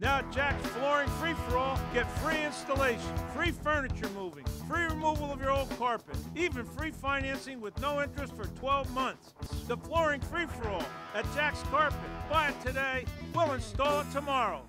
Now at Jack's Flooring Free For All, get free installation, free furniture moving, free removal of your old carpet, even free financing with no interest for 12 months. The Flooring Free For All at Jack's Carpet. Buy it today, we'll install it tomorrow.